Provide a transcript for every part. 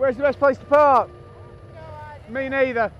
Where's the best place to park? Me neither.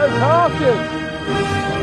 Go talking.